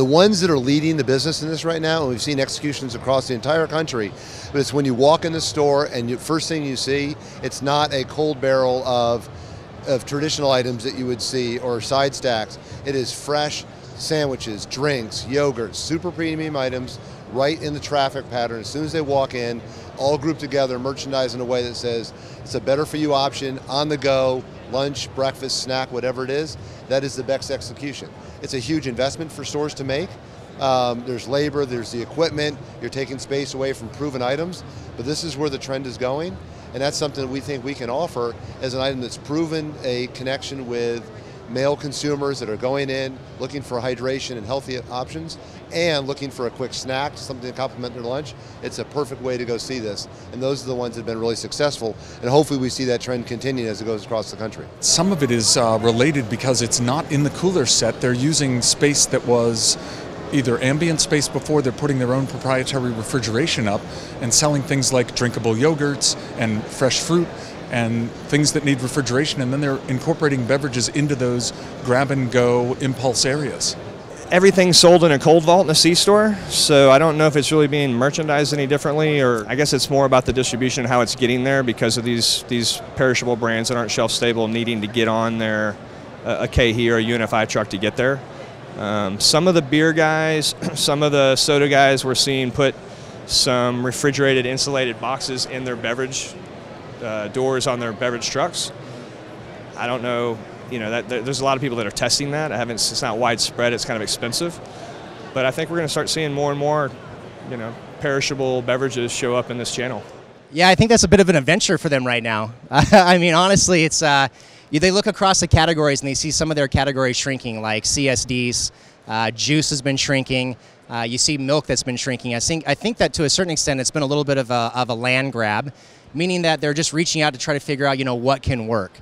the ones that are leading the business in this right now, and we've seen executions across the entire country, but it's when you walk in the store and you, first thing you see, it's not a cold barrel of, of traditional items that you would see or side stacks. It is fresh sandwiches, drinks, yogurts, super premium items right in the traffic pattern. As soon as they walk in, all grouped together, merchandise in a way that says it's a better for you option on the go, lunch, breakfast, snack, whatever it is. That is the best execution. It's a huge investment for stores to make. Um, there's labor, there's the equipment, you're taking space away from proven items, but this is where the trend is going, and that's something that we think we can offer as an item that's proven a connection with male consumers that are going in looking for hydration and healthy options and looking for a quick snack, something to complement their lunch, it's a perfect way to go see this. And those are the ones that have been really successful. And hopefully we see that trend continue as it goes across the country. Some of it is uh, related because it's not in the cooler set. They're using space that was either ambient space before they're putting their own proprietary refrigeration up and selling things like drinkable yogurts and fresh fruit and things that need refrigeration, and then they're incorporating beverages into those grab and go impulse areas. Everything's sold in a cold vault in a C store, so I don't know if it's really being merchandised any differently, or I guess it's more about the distribution, how it's getting there, because of these these perishable brands that aren't shelf stable, needing to get on their a KeHE or a UNFI truck to get there. Um, some of the beer guys, some of the soda guys, we're seeing put some refrigerated insulated boxes in their beverage uh, doors on their beverage trucks. I don't know, you know, that, there's a lot of people that are testing that. I haven't, it's not widespread. It's kind of expensive, but I think we're going to start seeing more and more, you know, perishable beverages show up in this channel. Yeah, I think that's a bit of an adventure for them right now. I mean, honestly, it's uh, they look across the categories and they see some of their categories shrinking, like CSDs, uh, juice has been shrinking. Uh, you see milk that's been shrinking. I think I think that to a certain extent, it's been a little bit of a, of a land grab meaning that they're just reaching out to try to figure out, you know, what can work.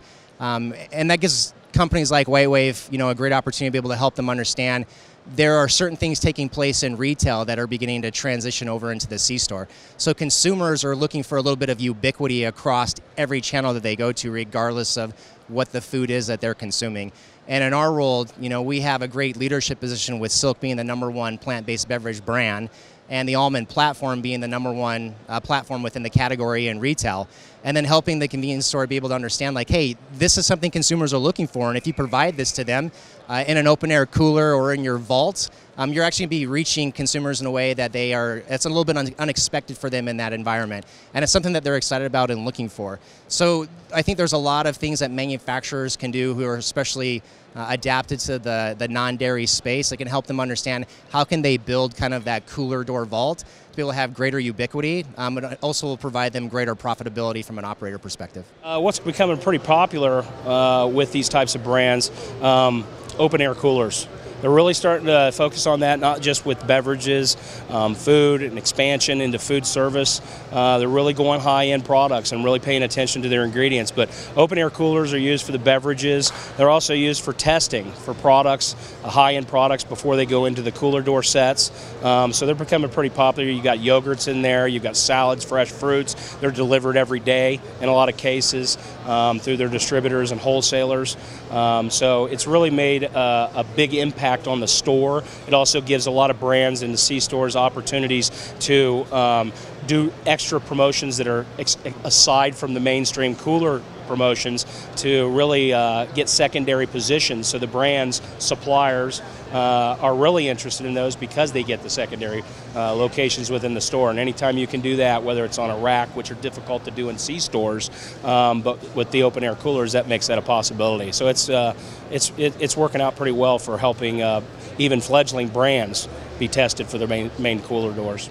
Um, and that gives companies like WhiteWave, you know, a great opportunity to be able to help them understand there are certain things taking place in retail that are beginning to transition over into the C-store. So consumers are looking for a little bit of ubiquity across every channel that they go to, regardless of what the food is that they're consuming. And in our role, you know, we have a great leadership position with Silk being the number one plant-based beverage brand and the Almond platform being the number one uh, platform within the category in retail. And then helping the convenience store be able to understand, like, hey, this is something consumers are looking for, and if you provide this to them uh, in an open air cooler or in your vault, um, you're actually going to be reaching consumers in a way that they are, it's a little bit un unexpected for them in that environment. And it's something that they're excited about and looking for. So I think there's a lot of things that manufacturers can do who are especially uh, adapted to the, the non-dairy space that can help them understand how can they build kind of that cooler door vault to be able to have greater ubiquity, um, but also will provide them greater profitability from an operator perspective. Uh, what's becoming pretty popular uh, with these types of brands, um, open air coolers. They're really starting to focus on that, not just with beverages, um, food, and expansion into food service. Uh, they're really going high-end products and really paying attention to their ingredients. But open-air coolers are used for the beverages. They're also used for testing for products, uh, high-end products before they go into the cooler door sets. Um, so they're becoming pretty popular. You've got yogurts in there. You've got salads, fresh fruits. They're delivered every day in a lot of cases um, through their distributors and wholesalers. Um, so it's really made a, a big impact on the store. It also gives a lot of brands in the C stores opportunities to um, do extra promotions that are aside from the mainstream cooler promotions to really uh, get secondary positions so the brands, suppliers uh, are really interested in those because they get the secondary uh, locations within the store. And anytime you can do that, whether it's on a rack, which are difficult to do in C stores, um, but with the open air coolers, that makes that a possibility. So it's, uh, it's, it, it's working out pretty well for helping uh, even fledgling brands be tested for their main, main cooler doors.